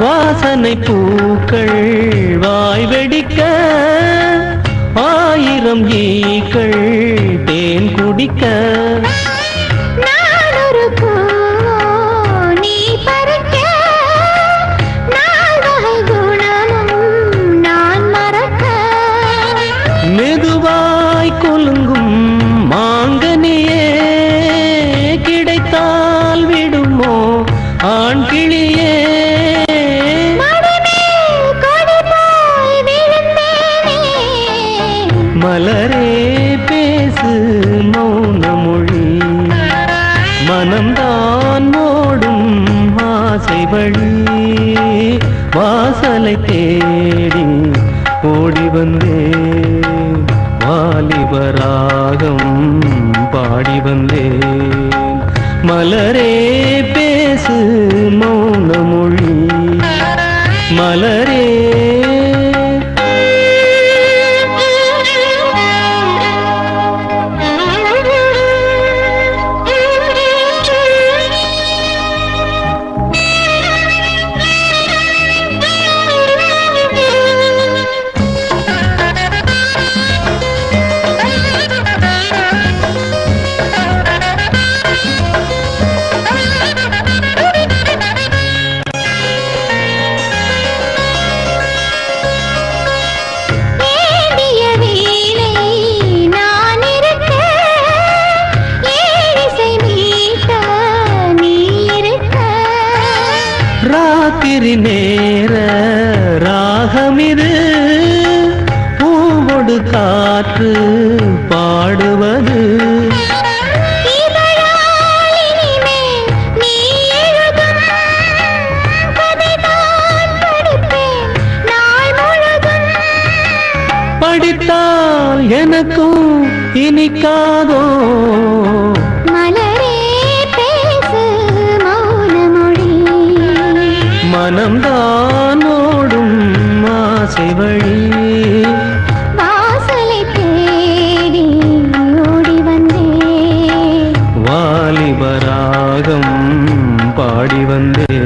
வாசனை பூக்கள் வாய் வெடிக்க ஆயிரம் ஈக்கள் தேன் குடிக்க. காதலை தேடி ஓடி வந்தே வாலிபராகம் ராத்திரி நேர ராகமிது. பூங்கொடு காற்று பாடுவது. படித்தால் எனக்கும் இனிக்காதோ? வாசலை தேடி ஓடி வந்தே வாலிபராகம் பாடி வந்தே